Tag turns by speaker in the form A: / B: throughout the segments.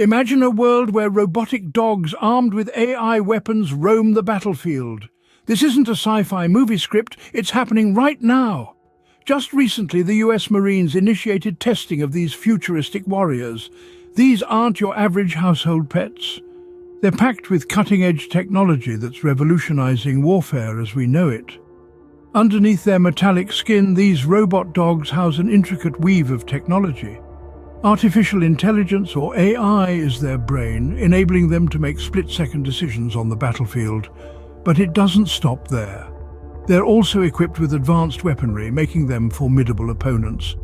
A: Imagine a world where robotic dogs armed with AI weapons roam the battlefield. This isn't a sci-fi movie script, it's happening right now. Just recently, the US Marines initiated testing of these futuristic warriors. These aren't your average household pets. They're packed with cutting-edge technology that's revolutionizing warfare as we know it. Underneath their metallic skin, these robot dogs house an intricate weave of technology. Artificial intelligence, or AI, is their brain, enabling them to make split-second decisions on the battlefield. But it doesn't stop there. They're also equipped with advanced weaponry, making them formidable opponents.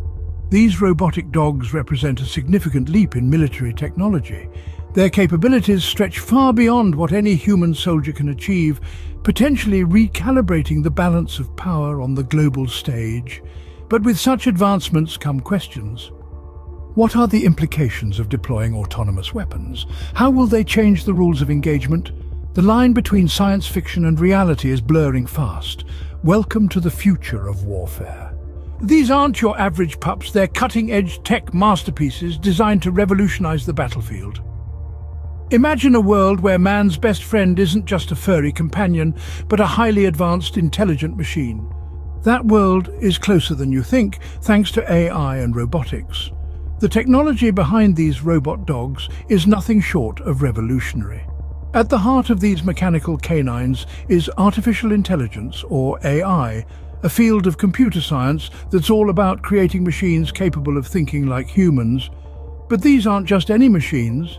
A: These robotic dogs represent a significant leap in military technology. Their capabilities stretch far beyond what any human soldier can achieve, potentially recalibrating the balance of power on the global stage. But with such advancements come questions. What are the implications of deploying autonomous weapons? How will they change the rules of engagement? The line between science fiction and reality is blurring fast. Welcome to the future of warfare. These aren't your average pups, they're cutting-edge tech masterpieces designed to revolutionize the battlefield. Imagine a world where man's best friend isn't just a furry companion, but a highly advanced, intelligent machine. That world is closer than you think, thanks to AI and robotics. The technology behind these robot dogs is nothing short of revolutionary. At the heart of these mechanical canines is artificial intelligence, or AI, a field of computer science that's all about creating machines capable of thinking like humans. But these aren't just any machines.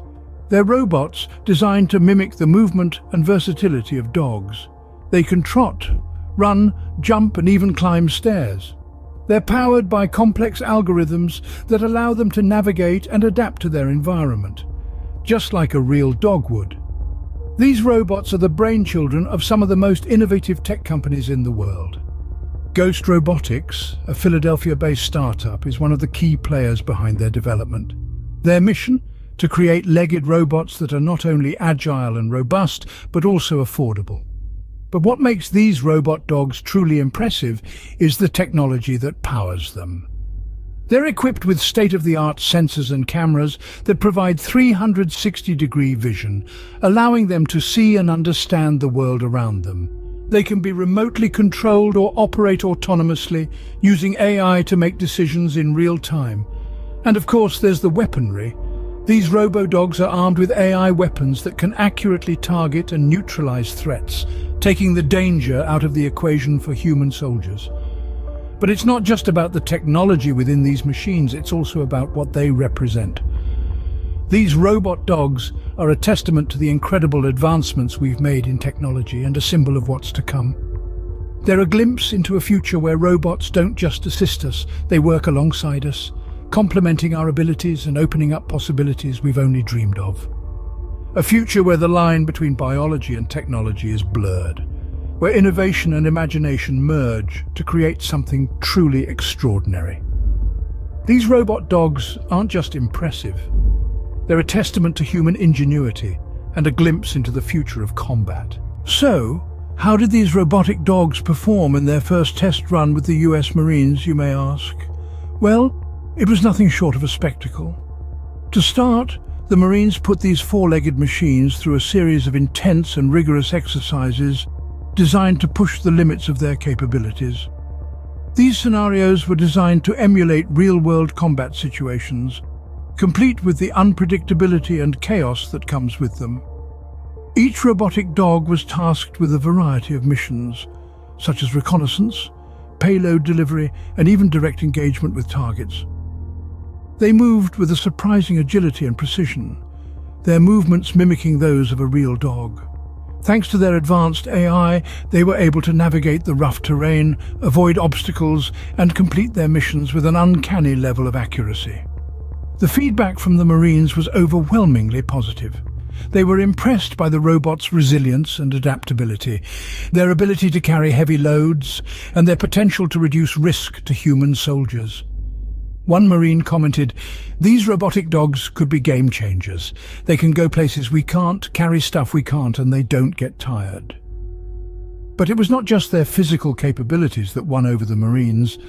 A: They're robots designed to mimic the movement and versatility of dogs. They can trot, run, jump and even climb stairs. They're powered by complex algorithms that allow them to navigate and adapt to their environment, just like a real dog would. These robots are the brainchildren of some of the most innovative tech companies in the world. Ghost Robotics, a Philadelphia-based startup, is one of the key players behind their development. Their mission? To create legged robots that are not only agile and robust, but also affordable. But what makes these robot dogs truly impressive is the technology that powers them. They're equipped with state-of-the-art sensors and cameras that provide 360-degree vision, allowing them to see and understand the world around them. They can be remotely controlled or operate autonomously, using AI to make decisions in real time. And of course there's the weaponry, these robo-dogs are armed with AI weapons that can accurately target and neutralize threats, taking the danger out of the equation for human soldiers. But it's not just about the technology within these machines, it's also about what they represent. These robot dogs are a testament to the incredible advancements we've made in technology and a symbol of what's to come. They're a glimpse into a future where robots don't just assist us, they work alongside us, complementing our abilities and opening up possibilities we've only dreamed of. A future where the line between biology and technology is blurred, where innovation and imagination merge to create something truly extraordinary. These robot dogs aren't just impressive. They're a testament to human ingenuity and a glimpse into the future of combat. So, how did these robotic dogs perform in their first test run with the US Marines, you may ask? Well, it was nothing short of a spectacle. To start, the Marines put these four-legged machines through a series of intense and rigorous exercises designed to push the limits of their capabilities. These scenarios were designed to emulate real-world combat situations, complete with the unpredictability and chaos that comes with them. Each robotic dog was tasked with a variety of missions, such as reconnaissance, payload delivery, and even direct engagement with targets. They moved with a surprising agility and precision, their movements mimicking those of a real dog. Thanks to their advanced AI, they were able to navigate the rough terrain, avoid obstacles, and complete their missions with an uncanny level of accuracy. The feedback from the Marines was overwhelmingly positive. They were impressed by the robot's resilience and adaptability, their ability to carry heavy loads, and their potential to reduce risk to human soldiers. One Marine commented, these robotic dogs could be game changers. They can go places we can't, carry stuff we can't, and they don't get tired. But it was not just their physical capabilities that won over the Marines.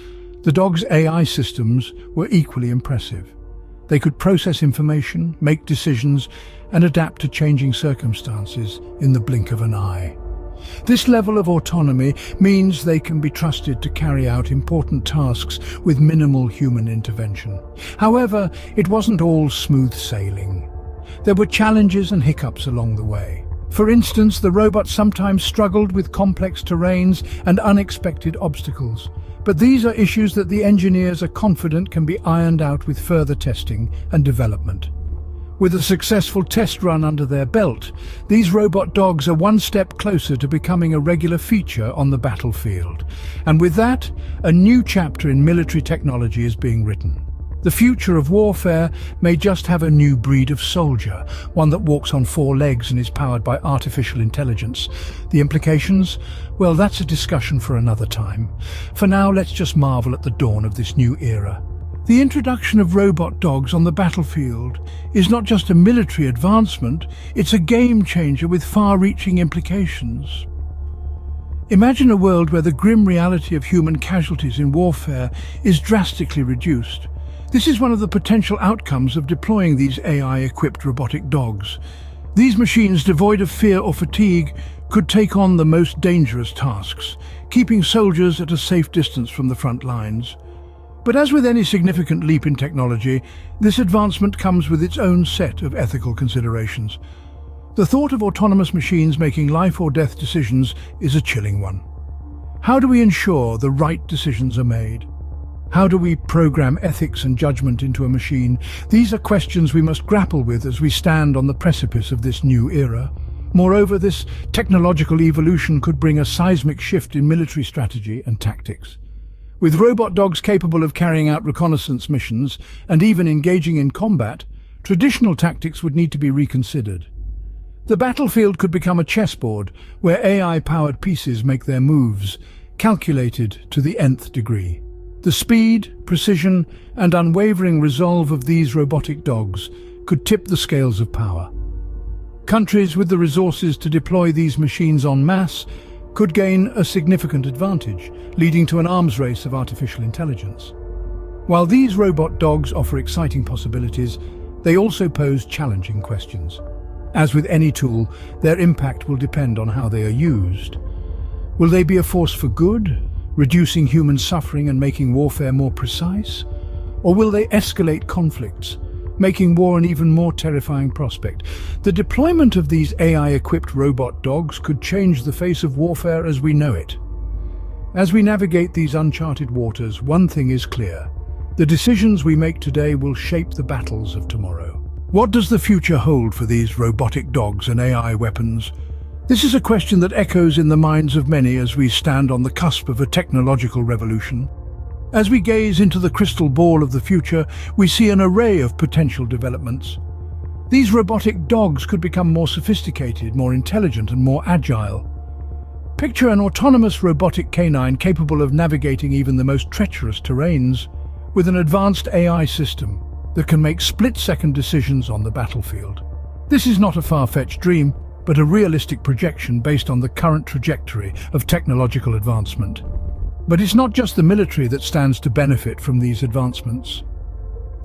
A: The dog's AI systems were equally impressive. They could process information, make decisions, and adapt to changing circumstances in the blink of an eye. This level of autonomy means they can be trusted to carry out important tasks with minimal human intervention. However, it wasn't all smooth sailing. There were challenges and hiccups along the way. For instance, the robot sometimes struggled with complex terrains and unexpected obstacles. But these are issues that the engineers are confident can be ironed out with further testing and development. With a successful test run under their belt, these robot dogs are one step closer to becoming a regular feature on the battlefield. And with that, a new chapter in military technology is being written. The future of warfare may just have a new breed of soldier, one that walks on four legs and is powered by artificial intelligence. The implications? Well, that's a discussion for another time. For now, let's just marvel at the dawn of this new era. The introduction of robot dogs on the battlefield is not just a military advancement, it's a game changer with far-reaching implications. Imagine a world where the grim reality of human casualties in warfare is drastically reduced. This is one of the potential outcomes of deploying these AI-equipped robotic dogs. These machines, devoid of fear or fatigue, could take on the most dangerous tasks, keeping soldiers at a safe distance from the front lines. But as with any significant leap in technology, this advancement comes with its own set of ethical considerations. The thought of autonomous machines making life or death decisions is a chilling one. How do we ensure the right decisions are made? How do we program ethics and judgment into a machine? These are questions we must grapple with as we stand on the precipice of this new era. Moreover, this technological evolution could bring a seismic shift in military strategy and tactics. With robot dogs capable of carrying out reconnaissance missions and even engaging in combat, traditional tactics would need to be reconsidered. The battlefield could become a chessboard where AI-powered pieces make their moves, calculated to the nth degree. The speed, precision and unwavering resolve of these robotic dogs could tip the scales of power. Countries with the resources to deploy these machines en masse could gain a significant advantage, leading to an arms race of artificial intelligence. While these robot dogs offer exciting possibilities, they also pose challenging questions. As with any tool, their impact will depend on how they are used. Will they be a force for good, reducing human suffering and making warfare more precise? Or will they escalate conflicts, making war an even more terrifying prospect. The deployment of these AI-equipped robot dogs could change the face of warfare as we know it. As we navigate these uncharted waters, one thing is clear. The decisions we make today will shape the battles of tomorrow. What does the future hold for these robotic dogs and AI weapons? This is a question that echoes in the minds of many as we stand on the cusp of a technological revolution. As we gaze into the crystal ball of the future, we see an array of potential developments. These robotic dogs could become more sophisticated, more intelligent and more agile. Picture an autonomous robotic canine capable of navigating even the most treacherous terrains, with an advanced AI system that can make split-second decisions on the battlefield. This is not a far-fetched dream, but a realistic projection based on the current trajectory of technological advancement. But it's not just the military that stands to benefit from these advancements.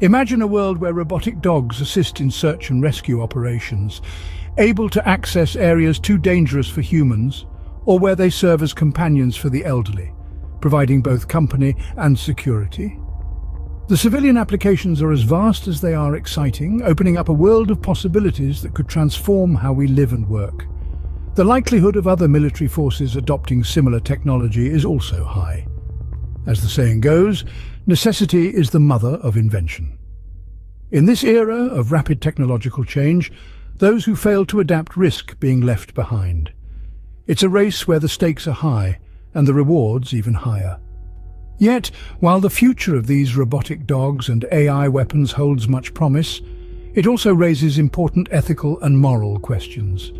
A: Imagine a world where robotic dogs assist in search and rescue operations, able to access areas too dangerous for humans, or where they serve as companions for the elderly, providing both company and security. The civilian applications are as vast as they are exciting, opening up a world of possibilities that could transform how we live and work. The likelihood of other military forces adopting similar technology is also high. As the saying goes, necessity is the mother of invention. In this era of rapid technological change, those who fail to adapt risk being left behind. It's a race where the stakes are high and the rewards even higher. Yet, while the future of these robotic dogs and AI weapons holds much promise, it also raises important ethical and moral questions.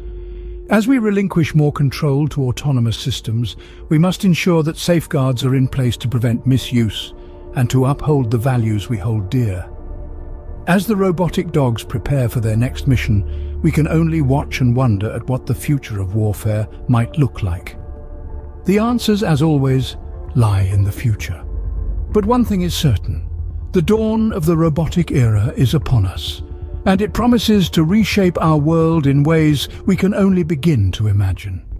A: As we relinquish more control to autonomous systems, we must ensure that safeguards are in place to prevent misuse and to uphold the values we hold dear. As the robotic dogs prepare for their next mission, we can only watch and wonder at what the future of warfare might look like. The answers, as always, lie in the future. But one thing is certain. The dawn of the robotic era is upon us, and it promises to reshape our world in ways we can only begin to imagine.